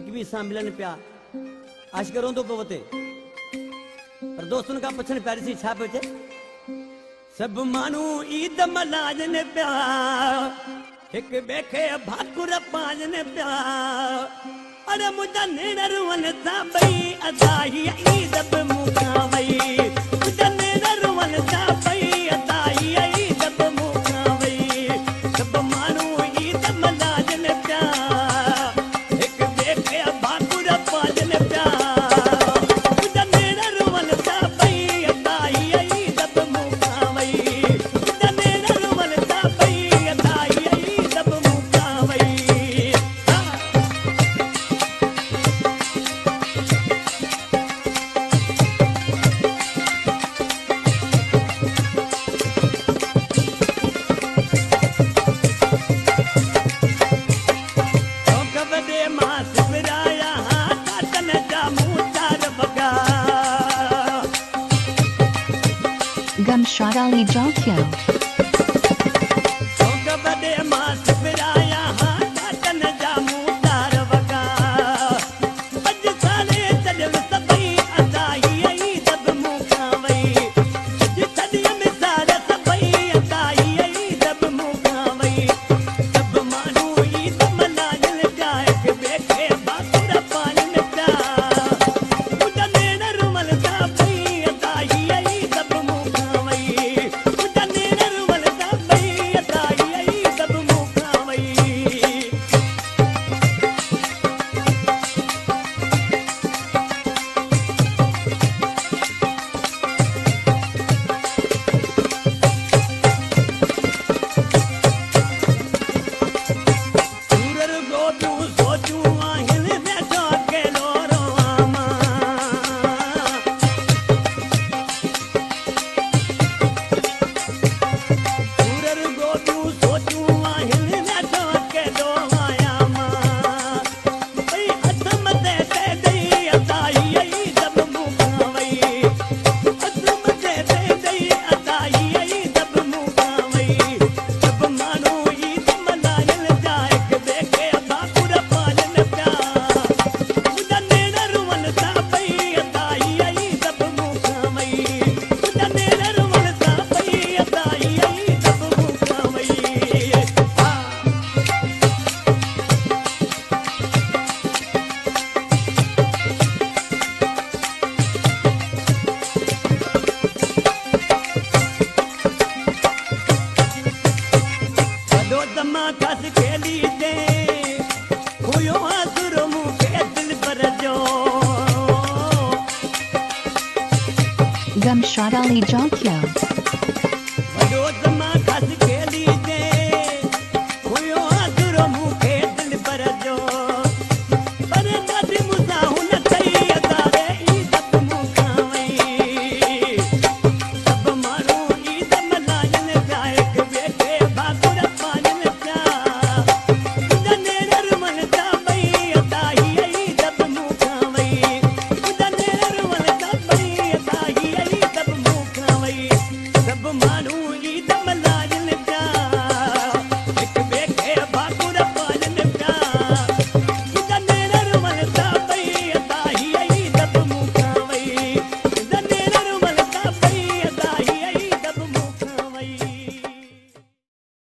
इकवी सम्मिलन प्या आशकरों तो पवते पर दोस्तों का पछन प्यारी सी छाप छे सब मानू ईद मनाजन प्या एक बेखे भाकुर पाजन प्या अरे मुझा नेड़र वन सा बई अदा ही ईद मुका बई Gumshot Ali Jalkyo. luz junkyard. mano